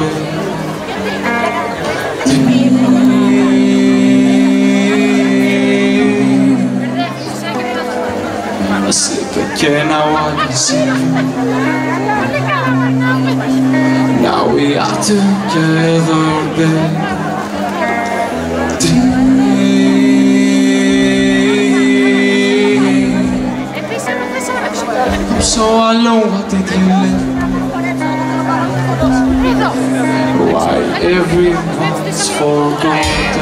again I sleep again, I want to see Now we are together again I'm so alone, what did you learn? Everyone's forgotten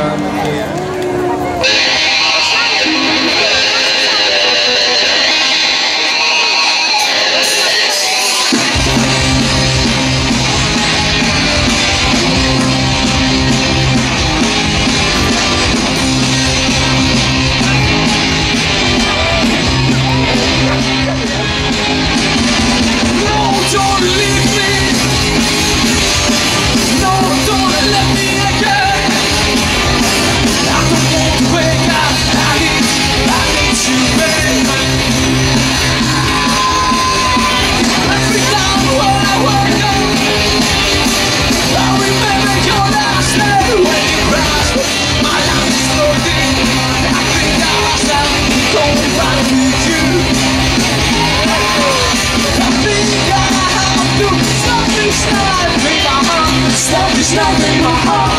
Stop this in my heart.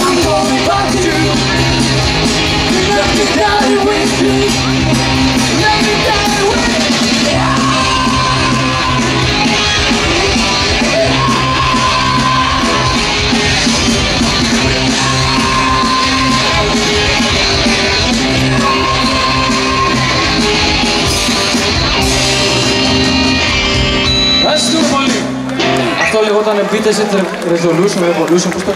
I'm going with όταν μπείτε σε resolution, revolution, πώς το.